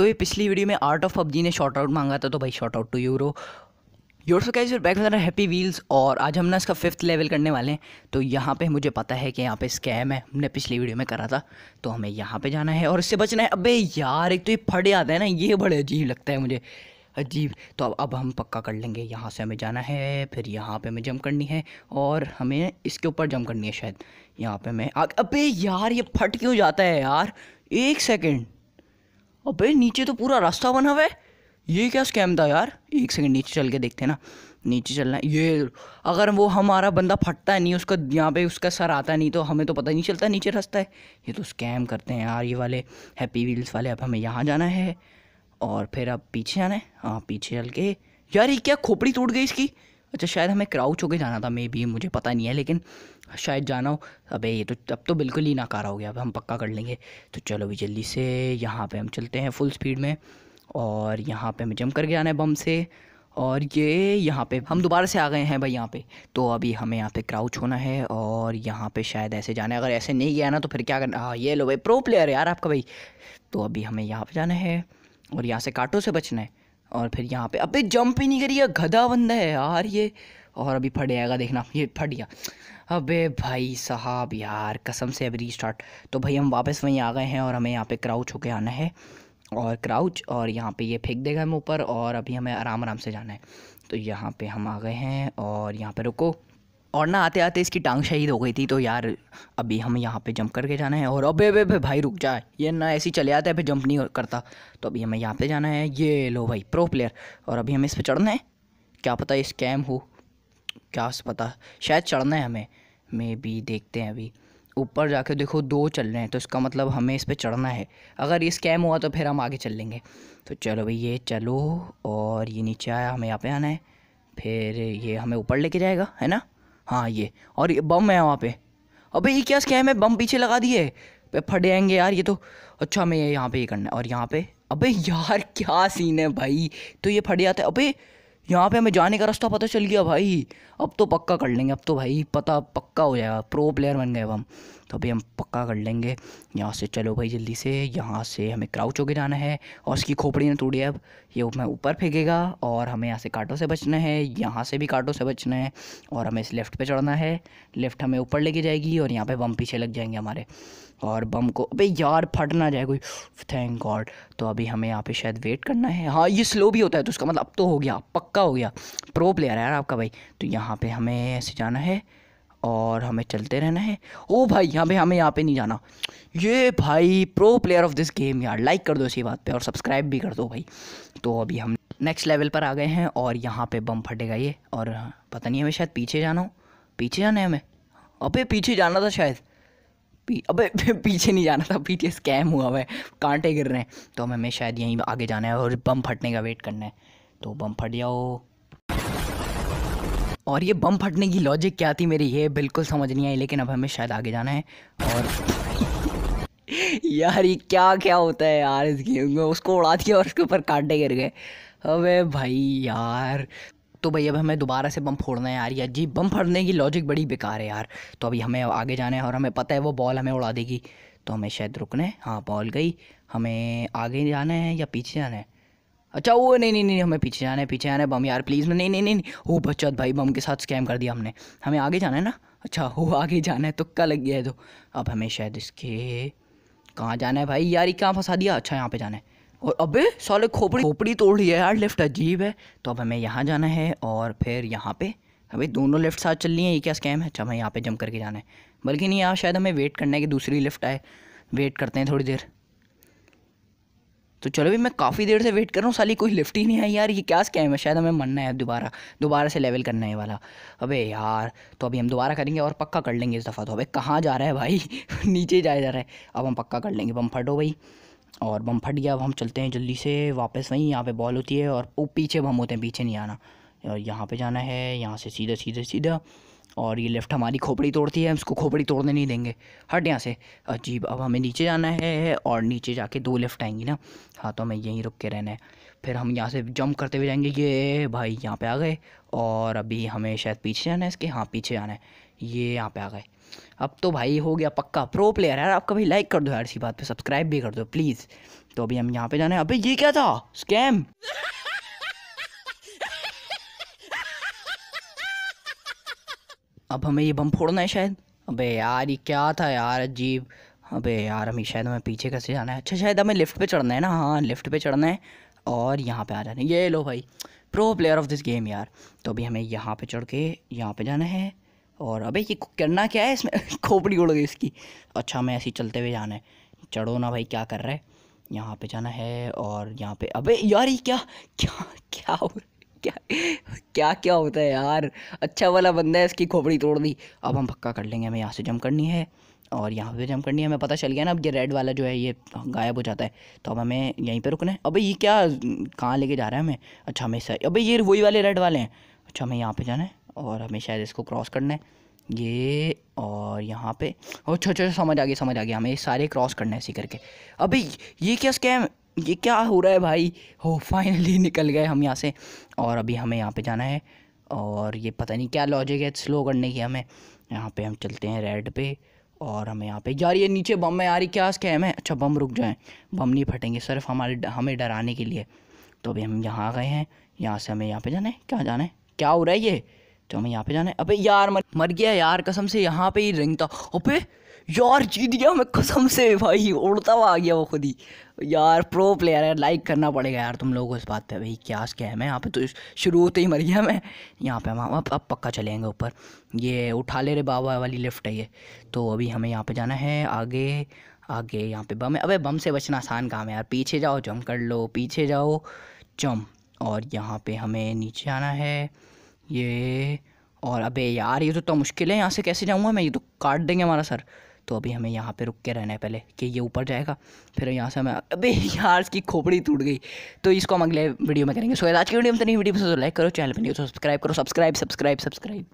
तो ये पिछली वीडियो में आर्ट ऑफ़ पबजी ने शॉर्ट आउट मांगा था तो भाई shout out to euro your so guys back with Happy Wheels और आज हम ना इसका फिफ्थ लेवल करने वाले हैं। तो यहाँ पे मुझे पता है कि यहाँ पे स्कैम है, हमने पिछली वीडियो में करा था। तो हमें यहाँ पे जाना है और इससे बचना है। अबे यार, एक तो ये फटे आते हैं ना, ये बड़े अजीब लगता है मुझे। अजीब। तो अब अब हम पक्का कर लेंगे। यहाँ से हमें जाना है, फिर यहाँ पे हमें जम करनी है और हमें इसके ऊपर जम करनी है शायद। यहाँ पे मैं अबे यार, ये फट क्यों जाता है यार? एक सेकेंड अबे, नीचे तो पूरा रास्ता बना हुआ है। ये क्या स्कैम था यार? एक सेकंड नीचे चल के देखते हैं ना। नीचे चलना ये अगर वो हमारा बंदा फटता है नहीं, उसका यहाँ पे उसका सर आता नहीं तो हमें तो पता नहीं चलता नीचे रास्ता है। ये तो स्कैम करते हैं यार, ये वाले हैप्पी व्हील्स वाले। अब हमें यहाँ जाना है और फिर अब पीछे आना है। हाँ पीछे चल के। यार, ये क्या खोपड़ी टूट गई इसकी? अच्छा शायद हमें क्राउच होके जाना था मे बी मुझे पता नहीं है, लेकिन शायद जाना हो। अबे, ये तो अब तो बिल्कुल ही नाकारा हो गया, अब हम पक्का कर लेंगे। तो चलो भी जल्दी से यहाँ पे हम चलते हैं फुल स्पीड में, और यहाँ पे हमें जंप करके आना है बम से, और ये यहाँ पे, हम दोबारा से आ गए हैं भाई यहाँ पे। तो अभी हमें यहाँ पे क्राउच होना है, और यहाँ पे शायद ऐसे जाना है। अगर ऐसे नहीं गया ना तो फिर क्या करना हाँ? ये लो भाई प्रो प्लेयर यार आपका भाई। तो अभी हमें यहाँ पे जाना है, और यहाँ से कांटों से बचना है। और फिर यहाँ पे, अबे जंप ही नहीं करिए गधा बंदा है यार ये। और अभी फट जाएगा देखना, ये फट गया। अबे भाई साहब यार, कसम से अभी रीस्टार्ट तो भाई हम वापस वहीं आ गए हैं और हमें यहाँ पे क्राउच होके आना है। और क्राउच और यहाँ पे ये फेंक देगा हम ऊपर, और अभी हमें आराम आराम से जाना है। तो यहाँ पे हम आ गए हैं, और यहाँ पे रुको। और ना आते आते इसकी टांग शहीद हो गई थी तो यार अभी हम यहाँ पे जंप करके जाना है और अबे अबे अबे भाई रुक जाए ये ना ऐसी चले आता है फिर जंप नहीं करता। तो अभी हमें यहाँ पे जाना है, ये लो भाई प्रो प्लेयर और अभी हमें इस पर चढ़ना है। क्या पता ये स्कैम हो, क्या पता, शायद चढ़ना है हमें। मे बी देखते हैं अभी। ऊपर जाके देखो, दो चल रहे हैं तो इसका मतलब हमें इस पर चढ़ना है। अगर ये स्कैम हुआ तो फिर हम आगे चल लेंगे। तो चलो भाई, ये चलो, और ये नीचे आया, हमें यहाँ पे आना है। फिर ये हमें ऊपर लेके जाएगा, है ना? हाँ ये। और ये बम है वहाँ पे। अबे, ये क्या स्कैम है? बम पीछे लगा दिए। फट जाएँगे यार, ये तो। अच्छा हमें यहाँ पे ये करना है। और यहाँ पे? अबे, यार, क्या सीन है भाई? तो ये फट जाता है। अबे, यहाँ पे हमें जाने का रास्ता पता चल गया भाई। अब तो पक्का कर लेंगे, अब तो भाई पता पक्का हो जाएगा प्रो प्लेयर बन गए अब हम। तो अभी हम पक्का कर लेंगे। यहाँ से चलो भाई जल्दी से, यहाँ से हमें क्राउच होके जाना है और उसकी खोपड़ी ने टूटी अब। ये मैं ऊपर फेंकेगा और हमें यहाँ से कांटों से बचना है, यहाँ से भी कांटों से बचना है और हमें इस लेफ़्ट पे चढ़ना है। लेफ़्ट हमें ऊपर लेके जाएगी और यहाँ पे बम पीछे लग जाएँगे हमारे। और बम को, अबे यार फट ना जाए कोई। थैंक गॉड तो अभी हमें यहाँ पे शायद वेट करना है। हाँ ये स्लो भी होता है तो उसका मतलब अब तो हो गया, पक्का हो गया। प्रो प्लेयर है यार आपका भाई। तो यहाँ पे हमें ऐसे जाना है और हमें चलते रहना है। ओ भाई, यहाँ पे, हमें यहाँ पे नहीं जाना। ये भाई pro player of this game यार लाइक कर दो इसी बात पे और सब्सक्राइब भी कर दो भाई। तो अभी हम नेक्स्ट लेवल पर आ गए हैं और यहाँ पे बम फटेगा ये और पता नहीं हमें शायद पीछे जाना हो। पीछे जाना है हमें? अबे, पीछे जाना था शायद। पी, अबे, पीछे नहीं जाना था, पीछे स्कैम हुआ हुआ है। कांटे गिर रहे हैं। तो हमें शायद यहीं आगे जाना है और बम फटने का वेट करना है। तो बम फट जाओ। और ये बम फटने की लॉजिक क्या थी मेरी? ये बिल्कुल समझ नहीं आई, लेकिन अब हमें शायद आगे जाना है। और यार, ये क्या क्या होता है यार इस गेम में उसको उड़ा दिया और उसके ऊपर कांटे गिर गए। अबे भाई यार। तो भाई, अब हमें दोबारा से बम फोड़ना है यार। ये जी, बम फटने की लॉजिक बड़ी बेकार है यार। तो अभी हमें आगे जाना है और हमें पता है वो बॉल हमें उड़ा देगी। तो हमें शायद रुकना है। हाँ बॉल गई। हमें आगे जाना है या पीछे जाना है? अच्छा वो नहीं नहीं नहीं, हमें पीछे जाना है, पीछे आना है, बम यार प्लीज़ नहीं नहीं नहीं ओ, बच्चा, भाई, बम के साथ स्कैम कर दिया हमने। हमें आगे जाना है ना? अच्छा वो आगे जाना है, तुक्का लग गया है तो। अब हमें शायद इसके कहाँ जाना है भाई? यार, ये कहाँ फंसा दिया? अच्छा यहाँ पे जाना है। और अबे, साले खोपड़ी खोपड़ी तोड़ लिया यार लिफ्ट अजीब है। तो अब हमें यहाँ जाना है और फिर यहाँ पे अभी दोनों लिफ्ट साथ चल रही हैं, ये क्या स्कैम है? अच्छा हमें यहाँ पे जंप करके जाना है। बल्कि नहीं यार, शायद हमें वेट करना है कि दूसरी लिफ्ट आए। वेट करते हैं थोड़ी देर। तो चलो भी मैं काफ़ी देर से वेट कर रहा हूँ, साली कोई लिफ्ट ही नहीं आई यार, ये क्या स्कैम है? शायद हमें मरना है दोबारा दोबारा से लेवल करना है वाला। अबे यार तो अभी हम दोबारा करेंगे और पक्का कर लेंगे इस दफ़ा तो। अबे कहाँ जा रहा है भाई? नीचे जाया जा रहा है। अब हम पक्का कर लेंगे, बम फटो भाई। और बम फट गया, अब हम चलते हैं जल्दी से वापस वहीं, यहाँ पे बॉल होती है और वो पीछे बम होते हैं, पीछे नहीं आना। और यहाँ पे जाना है, यहाँ से सीधा सीधा सीधा। और ये लेफ़्ट हमारी खोपड़ी तोड़ती है इसको खोपड़ी तोड़ने नहीं देंगे। हट यहाँ से। अजीब, अब हमें नीचे जाना है और नीचे जाके दो लेफ़्ट आएँगी ना। हाँ तो हमें यहीं रुक के रहना है। फिर हम यहाँ से जंप करते हुए जाएँगे। ये भाई यहाँ पे आ गए और अभी हमें शायद पीछे जाना है इसके। हाँ पीछे जाना है। ये यहाँ पे आ गए। अब तो भाई हो गया पक्का प्रो प्लेयर यार। आपका भाई लाइक कर दो यार इसी बात पे। सब्सक्राइब भी कर दो प्लीज़ तो अभी हम यहाँ पे जाना है। अबे ये क्या था? स्कैम अब हमें ये बम फोड़ना है शायद। अबे यार, ये क्या था यार, अजीब। अबे यार, हमें शायद हमें पीछे कैसे जाना है। अच्छा शायद हमें लिफ्ट पे चढ़ना है ना। हाँ लिफ्ट पे चढ़ना है और यहाँ पे आ जाना है। ये लो भाई pro player of this game यार। तो अभी हमें यहाँ पे चढ़ के यहाँ पे जाना है और अबे ये करना क्या है? इसमें खोपड़ी उड़ गई इसकी। अच्छा हमें ऐसे ही चलते हुए जाना है। चढ़ो ना भाई, क्या कर रहा है? यहाँ पे जाना है और यहाँ पे अबे यार, ये क्या क्या क्या क्या क्या क्या होता है यार। अच्छा वाला बंदा है, इसकी खोपड़ी तोड़ दी। अब हम पक्का कर लेंगे, हमें यहाँ से जम करनी है और यहाँ पे जम करनी है। हमें पता चल गया ना, अब ये रेड वाला जो है, ये गायब हो जाता है। तो अब हमें यहीं पे रुकना है। अबे ये क्या, कहाँ लेके जा रहा है हमें? अच्छा हमें सही अबे ये वही वाले रेड वाले हैं। अच्छा हमें यहाँ पे जाना है और हमें शायद इसको क्रॉस करना है। ये और यहाँ पे अच्छा अच्छा समझ आ गया, समझ आ गया। हमें सारे क्रॉस करना है इसी करके। अबे ये क्या स्कैम ये क्या हो रहा है भाई? हो फाइनली निकल गए हम यहाँ से। और अभी हमें यहाँ पे जाना है। और ये पता नहीं क्या लॉजिक है स्लो करने की हमें। यहाँ पे हम चलते हैं रेड पे। और हमें यहाँ पे यार ये नीचे बम में आ यार क्या स्कैम है? अच्छा बम रुक जाएँ। बम नहीं फटेंगे सिर्फ़ हमारे हमें डराने के लिए। तो अभी हम यहाँ गए हैं। यहाँ से हमें यहाँ पे जाना है। क्या जाना है? क्या हो रहा है ये? तो हमें यहाँ पे जाना है। अबे यार मर, मर गया यार कसम से यहाँ पे ही रिंग था। अबे! यार जीत गया मैं कसम से भाई उड़ता हुआ आ गया वो खुद ही। यार प्रो प्लेयर है लाइक करना पड़ेगा यार तुम लोगों को इस बात पे। भाई क्या स्कैम है? यहाँ पे तो शुरू होते ही मर गया मैं। यहाँ पे हम अब अब पक्का चलेंगे ऊपर। ये उठा ले रे बाबा वाली लिफ्ट है ये। तो अभी हमें यहाँ पे जाना है आगे आगे यहाँ पे बम है। अबे बम से बचना आसान काम है यार। पीछे जाओ जम कर लो पीछे जाओ जम और यहाँ पे हमें नीचे आना है ये। और अबे यार ये तो, तो मुश्किल है यहाँ से कैसे जाऊँगा मैं? ये तो काट देंगे हमारा सर। तो अभी हमें यहाँ पे रुक के रहना है पहले कि ये ऊपर जाएगा, फिर यहाँ से हमें अबे यार इसकी खोपड़ी टूट गई। तो इसको हम अगले वीडियो में करेंगे। सो आज की वीडियो में तो नहीं वीडियो पसंद लाइक करो, चैनल पर नहीं तो सब्सक्राइब करो। Subscribe subscribe subscribe.